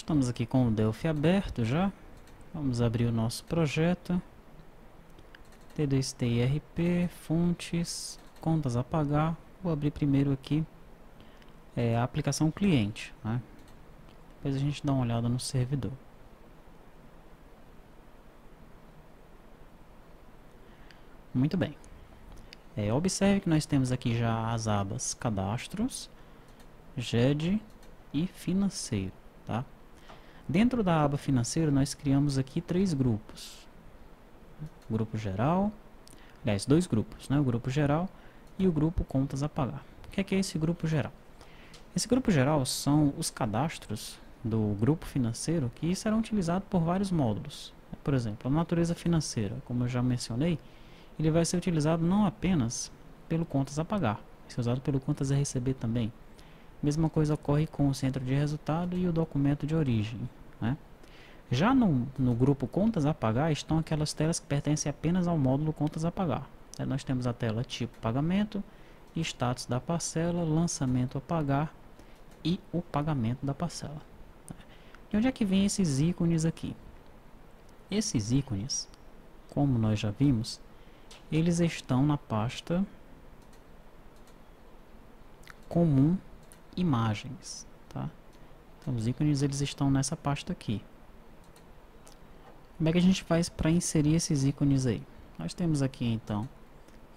estamos aqui com o Delphi aberto já. Vamos abrir o nosso projeto. T2TIRP, fontes, contas a pagar. Vou abrir primeiro aqui é, a aplicação cliente. Né? Depois a gente dá uma olhada no servidor. Muito bem. É, observe que nós temos aqui já as abas cadastros, GED e financeiro. Tá? Dentro da aba financeiro nós criamos aqui três grupos. O grupo geral, aliás, dois grupos, né? o grupo geral e o grupo contas a pagar. O que é, que é esse grupo geral? Esse grupo geral são os cadastros do grupo financeiro que serão utilizados por vários módulos. Por exemplo, a natureza financeira, como eu já mencionei, ele vai ser utilizado não apenas pelo contas a pagar, vai ser usado pelo contas a receber também. Mesma coisa ocorre com o centro de resultado e o documento de origem. Né? Já no, no grupo contas a pagar estão aquelas telas que pertencem apenas ao módulo contas a pagar. Aí nós temos a tela tipo pagamento, status da parcela, lançamento a pagar e o pagamento da parcela. De onde é que vem esses ícones aqui? Esses ícones, como nós já vimos, eles estão na pasta comum imagens, tá? Então os ícones eles estão nessa pasta aqui. Como é que a gente faz para inserir esses ícones aí? Nós temos aqui então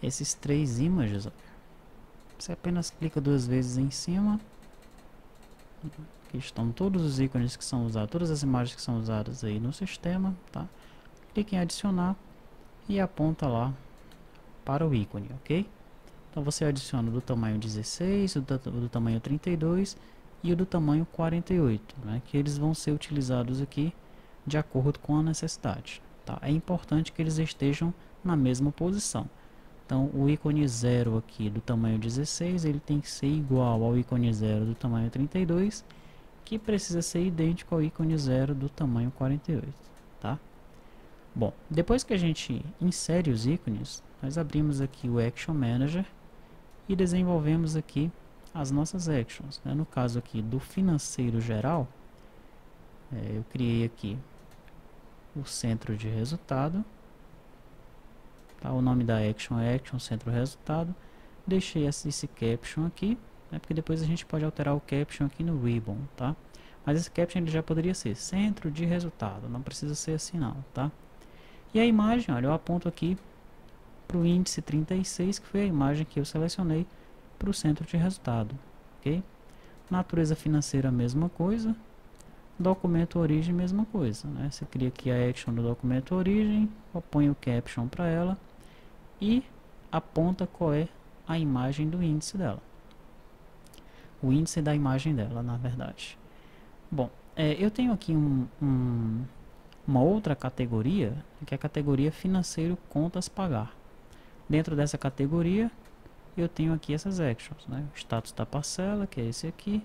esses três images. Você apenas clica duas vezes em cima. Aqui estão todos os ícones que são usados, todas as imagens que são usadas aí no sistema, tá? Clique em adicionar e aponta lá para o ícone, ok? Então você adiciona do tamanho 16, o do, do tamanho 32 e o do tamanho 48, né, que eles vão ser utilizados aqui de acordo com a necessidade. Tá? É importante que eles estejam na mesma posição. Então o ícone 0 aqui do tamanho 16, ele tem que ser igual ao ícone 0 do tamanho 32, que precisa ser idêntico ao ícone 0 do tamanho 48. Tá? Bom, depois que a gente insere os ícones, nós abrimos aqui o Action Manager e desenvolvemos aqui as nossas actions. Né? No caso aqui do financeiro geral, é, eu criei aqui o centro de resultado. Tá? O nome da action é action centro resultado. Deixei esse, caption aqui, né? porque depois a gente pode alterar o caption aqui no ribbon, tá? Mas esse caption ele já poderia ser centro de resultado, não precisa ser assim não, tá? E a imagem, olha, eu aponto aqui para o índice 36, que foi a imagem que eu selecionei para o centro de resultado. ok? Natureza financeira, mesma coisa. Documento origem, mesma coisa. Né? Você cria aqui a action do documento origem, põe o caption para ela e aponta qual é a imagem do índice dela. O índice da imagem dela, na verdade. Bom, é, eu tenho aqui um, um uma outra categoria, que é a categoria financeiro contas pagar. Dentro dessa categoria, eu tenho aqui essas actions, né? O status da parcela, que é esse aqui,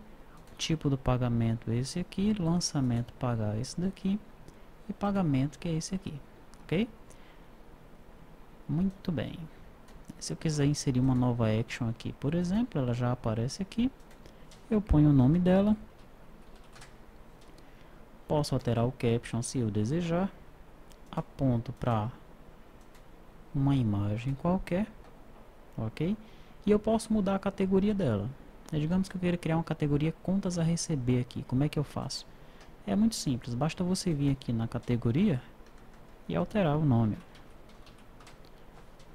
o tipo do pagamento, esse aqui, lançamento pagar, esse daqui, e pagamento, que é esse aqui, ok? Muito bem. Se eu quiser inserir uma nova action aqui, por exemplo, ela já aparece aqui. Eu ponho o nome dela, Posso alterar o caption se eu desejar. Aponto para uma imagem qualquer, ok? E eu posso mudar a categoria dela. É, digamos que eu queira criar uma categoria contas a receber aqui. Como é que eu faço? É muito simples. Basta você vir aqui na categoria e alterar o nome.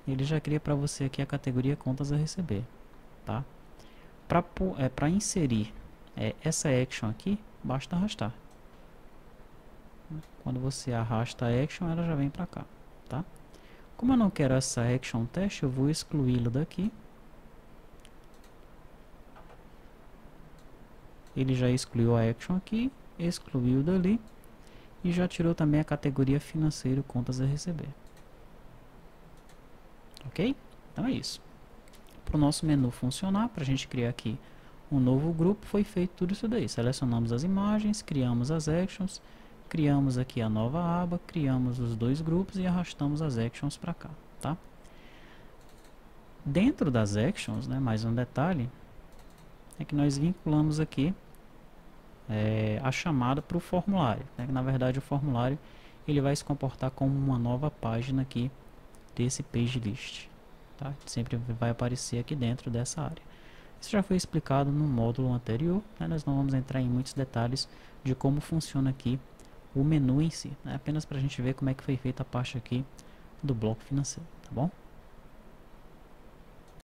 Ele já cria para você aqui a categoria contas a receber, tá? Para é, inserir é, essa action aqui, basta arrastar. Quando você arrasta a action, ela já vem para cá, tá? Como eu não quero essa action teste, eu vou excluí-lo daqui. Ele já excluiu a action aqui, excluiu dali e já tirou também a categoria financeiro contas a receber. Ok? Então é isso. Para o nosso menu funcionar, para a gente criar aqui um novo grupo, foi feito tudo isso daí. Selecionamos as imagens, criamos as actions, criamos aqui a nova aba, criamos os dois grupos e arrastamos as actions para cá, tá? Dentro das actions, né, mais um detalhe, é que nós vinculamos aqui é, a chamada para o formulário. Né? Na verdade, o formulário ele vai se comportar como uma nova página aqui desse page list. Tá? Sempre vai aparecer aqui dentro dessa área. Isso já foi explicado no módulo anterior, né? nós não vamos entrar em muitos detalhes de como funciona aqui o menu em si, né? apenas para a gente ver como é que foi feita a parte aqui do bloco financeiro, tá bom?